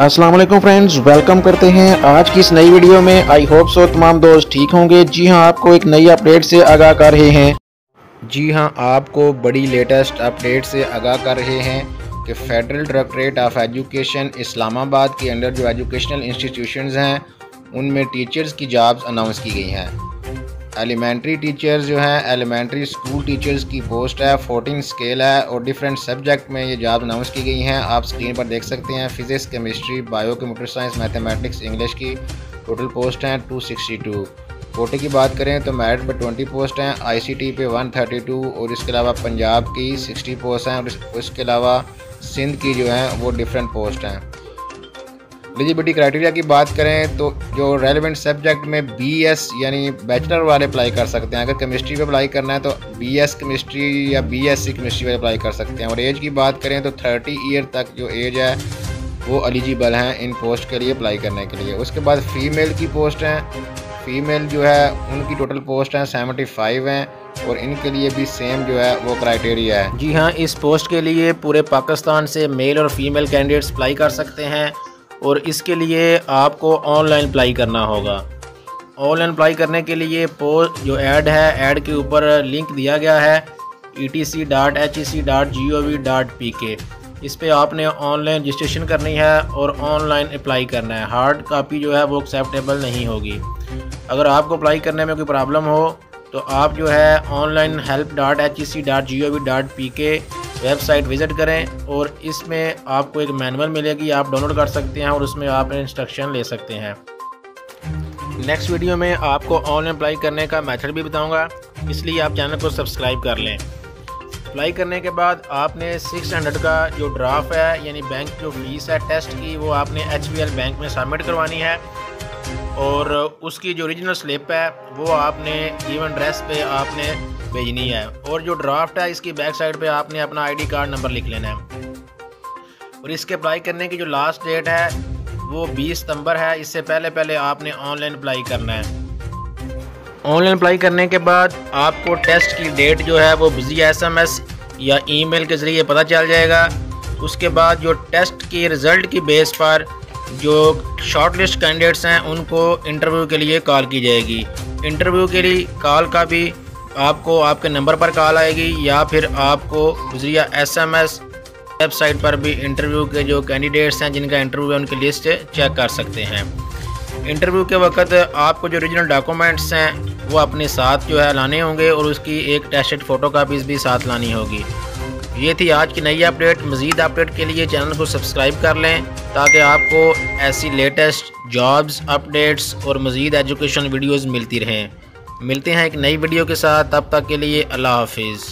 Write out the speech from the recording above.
अस्सलाम वालेकुम friends, welcome करते हैं आज की इस नई वीडियो में। आई होप सो तमाम दोस्त ठीक होंगे। जी हाँ, आपको एक नई अपडेट से आगाह कर रहे हैं। जी हाँ, आपको बड़ी लेटेस्ट अपडेट से आगाह कर रहे हैं कि federal directorate of education Islamabad के अंडर जो एजुकेशनल इंस्टीट्यूशन हैं, उनमें टीचर्स की जॉब्स अनाउंस की गई हैं। एलिमेंट्री टीचर्स जो हैं एलिमेंट्री स्कूल टीचर्स की पोस्ट है फोर्टीन स्केल है और डिफरेंट सब्जेक्ट में ये जॉब अनाउंस की गई हैं। आप स्क्रीन पर देख सकते हैं physics chemistry bio computer science mathematics English की टोटल पोस्ट हैं 262 कोटे की बात करें तो मेरिट पर 20 पोस्ट हैं आईसीटी पे 132 और इसके अलावा पंजाब की 60 पोस्ट हैं और इसके अलावा सिंध की जो हैं, वो डिफरेंट पोस्ट हैं। एलिजिबिलिटी क्राइटेरिया की बात करें तो जो रेलिवेंट सब्जेक्ट में बीएस यानी बैचलर वाले अप्लाई कर सकते हैं। अगर केमिस्ट्री पे अप्लाई करना है तो बीएस केमिस्ट्री या बीएससी केमिस्ट्री पे अप्लाई कर सकते हैं। और एज की बात करें तो थर्टी ईयर तक जो एज है, वो एलिजिबल हैं इन पोस्ट के लिए अप्लाई करने के लिए। उसके बाद फ़ीमेल की पोस्ट हैं। फ़ीमेल जो है, उनकी टोटल पोस्ट हैं सेवेंटी फाइव हैं और इनके लिए भी सेम जो है, वो क्राइटेरिया है। जी हाँ इस पोस्ट के लिए पूरे पाकिस्तान से मेल और फीमेल कैंडिडेट्स अप्लाई कर सकते हैं। और इसके लिए आपको ऑनलाइन अप्लाई करना होगा। ऑनलाइन अप्लाई करने के लिए पोस्ट जो ऐड है ऐड के ऊपर लिंक दिया गया है E T C dot H E C dot G O V dot P K इस पर आपने ऑनलाइन रजिस्ट्रेशन करनी है और ऑनलाइन अप्लाई करना है। हार्ड कापी जो है वो एक्सेप्टेबल नहीं होगी। अगर आपको अप्लाई करने में कोई प्रॉब्लम हो तो आप जो है online help dot H E C dot G O V dot P K website visit करें और इसमें आपको एक मैनुअल मिलेगी, आप डाउनलोड कर सकते हैं और उसमें आप इंस्ट्रक्शन ले सकते हैं। नेक्स्ट वीडियो में आपको ऑनलाइन अप्लाई करने का मेथड भी बताऊँगा, इसलिए आप चैनल को सब्सक्राइब कर लें। अप्लाई करने के बाद आपने 600 का जो ड्राफ्ट है, यानी बैंक जो फ़ीस है टेस्ट की वो आपने HBL बैंक में सबमिट करवानी है। और उसकी जो ओरिजिनल स्लिप है, वो आपने ईवन ड्रेस पे आपने भेजनी है। और जो ड्राफ्ट है, इसकी बैक साइड पे आपने अपना आईडी कार्ड नंबर लिख लेना है। और इसके अप्लाई करने की जो लास्ट डेट है, वो 20 सितंबर है। इससे पहले पहले आपने ऑनलाइन अप्लाई करना है। ऑनलाइन अप्लाई करने के बाद आपको टेस्ट की डेट जो है, वो बिज़ी एसएमएस या ईमेल के ज़रिए पता चल जाएगा। उसके बाद जो टेस्ट की रिज़ल्ट की बेस पर जो शॉर्ट लिस्ट कैंडिडेट्स हैं, उनको इंटरव्यू के लिए कॉल की जाएगी। इंटरव्यू के लिए कॉल का भी आपको आपके नंबर पर कॉल आएगी, या फिर आपको गुजरिया एसएमएस वेबसाइट पर भी इंटरव्यू के जो कैंडिडेट्स हैं, जिनका इंटरव्यू है, उनकी लिस्ट चेक कर सकते हैं। इंटरव्यू के वक्त आपको जो ओरिजिनल डॉक्यूमेंट्स हैं, वो अपने साथ जो है लाने होंगे, और उसकी एक टेस्टेड फ़ोटो कापीज़ भी साथ लानी होगी। ये थी आज की नई अपडेट। मज़ीद अपडेट के लिए चैनल को सब्सक्राइब कर लें, ताकि आपको ऐसी लेटेस्ट जॉब्स, अपडेट्स और मज़ीद एजुकेशन वीडियोज़ मिलती रहें। मिलते हैं एक नई वीडियो के साथ। तब तक के लिए अल्लाह हाफिज़।